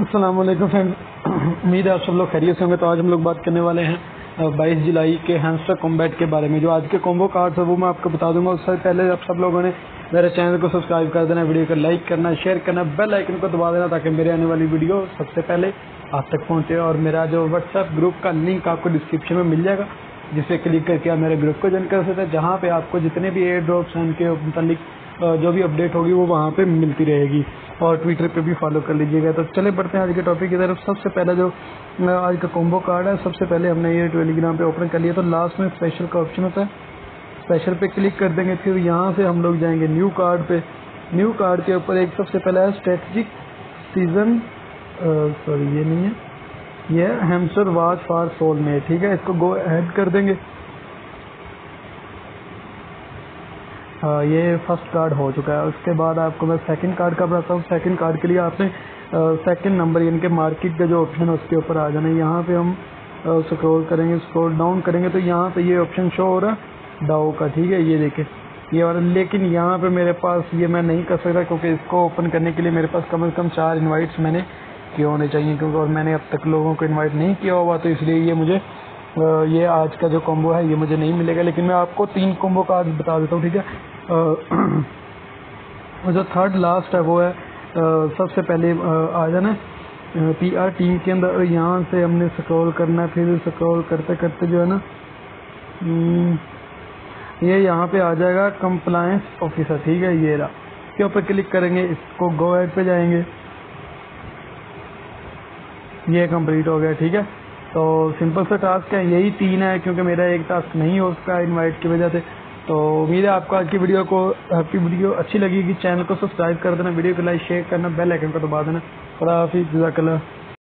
السلام علیکم فرینڈ۔ امید ہے آپ سب لوگ خیریت سے ہوں گے۔ تو آج ہم لوگ بات کرنے والے ہیں بائیس جولائی کے ہیمسٹر کومبیٹ کے بارے میں۔ جو آج کے کومبو کارڈ ہے وہ میں آپ کو بتا دوں گا۔ اس سے پہلے آپ سب لوگوں نے میرے چینل کو سبسکرائب کر دینا، ویڈیو کو لائک کرنا، شیئر کرنا، بیل آئکن کو دبا دینا تاکہ میرے آنے والی ویڈیو سب سے پہلے آپ تک پہنچے۔ اور میرا جو واٹس ایپ گروپ کا لنک آپ کو ڈسکرپشن میں مل جائے گا، جسے کلک کر کے آپ میرے گروپ کو جوائن کر سکتے ہیں، جہاں پہ آپ کو جتنے بھی ایئر ڈراپس ہیں، ان کے متعلق جو بھی اپڈیٹ ہوگی وہ وہاں پہ ملتی رہے گی۔ اور ٹویٹر پہ بھی فالو کر لیجیے گا۔ تو چلے پڑھتے ہیں آج کے ٹاپک کی طرف۔ سب سے پہلے جو آج کا کومبو کارڈ ہے، سب سے پہلے ہم نے یہ ٹیلی گرام پہ اوپن کر لیا۔ تو لاسٹ میں اسپیشل کا آپشن ہوتا ہے۔ اسپیشل پہ کلک کر دیں گے، پھر یہاں سے ہم لوگ جائیں گے نیو کارڈ پہ۔ نیو کارڈ کے اوپر ایک سب سے پہلا ہے اسٹریٹجک سیزن سوری یہ نہیں ہے۔ یہ ہیمسر واچ فار سول میں ٹھیک ہے؟ اس کو گو ایڈ کر دیں گے۔ ہاں، یہ فرسٹ کارڈ ہو چکا ہے۔ اس کے بعد آپ کو میں سیکنڈ کارڈ کا بتاتا ہوں؟ سیکنڈ کارڈ کے لیے آپ نے سیکنڈ نمبر یعنی کہ مارکیٹ کا جو آپشن ہے، اس کے اوپر آ جانا ہے۔ یہاں پہ ہم اسکرول کریں گے اسکرول ڈاؤن کریں گے تو یہاں پہ یہ آپشن شو ہو رہا ہے۔ ڈاؤ کا، ٹھیک ہے؟ یہ دیکھیں۔ یہ والا، لیکن یہاں پہ میرے پاس یہ میں نہیں کر سکتا کیونکہ اس کو اوپن کرنے کے لیے میرے پاس کم از کم چار انوائٹس میں نے کیے ہونے چاہیے، کیونکہ اور میں نے اب تک لوگوں کو انوائٹ نہیں کیا ہوا، تو اس لیے یہ مجھے یہ آج کا جو کومبو ہے، یہ مجھے نہیں ملے گا، لیکن میں آپ کو تین کومبو کا آج بتا دیتا ہوں، ٹھیک ہے؟ جو تھرڈ لاسٹ ہے، وہ ہے سب سے پہلے، آ جانا پی آر ٹیم کے اندر یہاں سے ہم نے سکرول کرنا ہے، پھر سکرول کرتے کرتے جو ہے نا یہ یہاں پہ آ جائے گا کمپلائنس آفیسر ٹھیک ہے؟ یہ رہا۔ کے اوپر کلک کریں گے، اس کو گو ایڈ پہ جائیں گے۔ یہ کمپلیٹ ہو گیا، ٹھیک ہے؟ تو سمپل سا ٹاسک ہے، یہی تین ہے کیونکہ میرا ایک ٹاسک نہیں ہو سکا انوائٹ کی وجہ سے۔ تو امید ہے آپ کو آج کی ویڈیو کو آپ کی ویڈیو اچھی لگے گی۔ چینل کو سبسکرائب کر دینا ویڈیو کو لائک شیئر کرنا بیل آئکن کو دبا دینا۔ خدا حافظ، جزاک اللہ۔